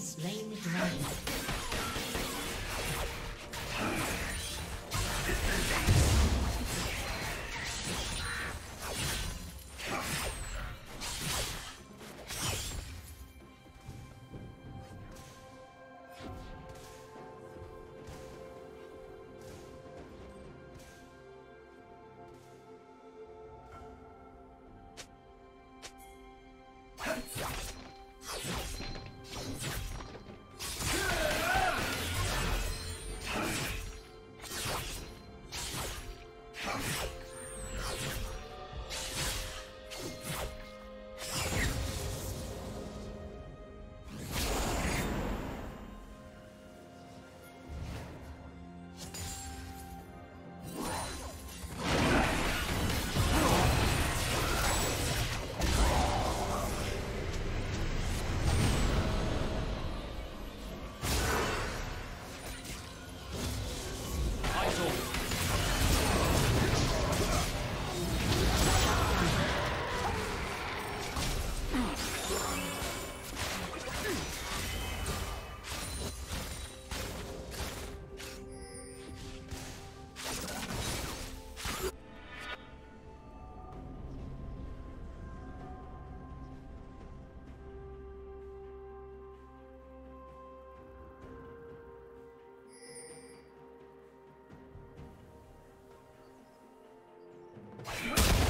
has slain the dragon. Yeah. Let's go.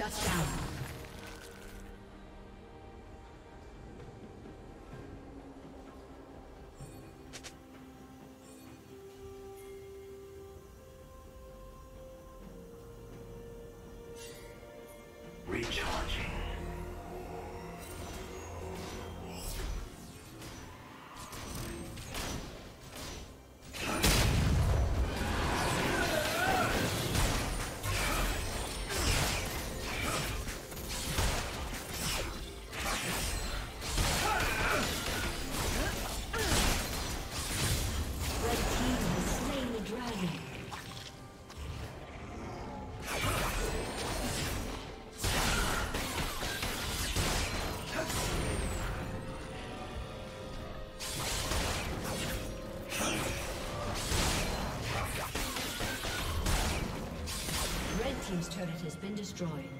Shut down. has been destroyed.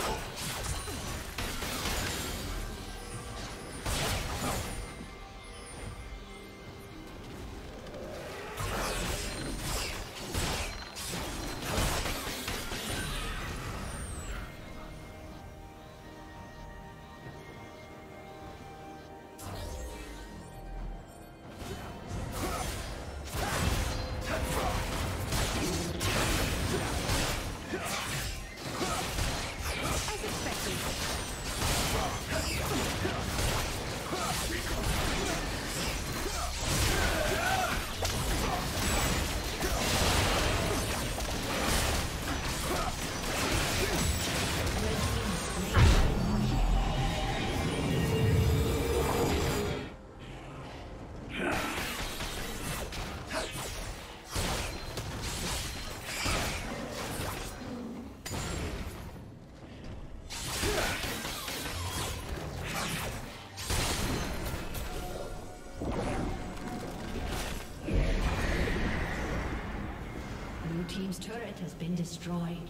Beautiful. Has been destroyed.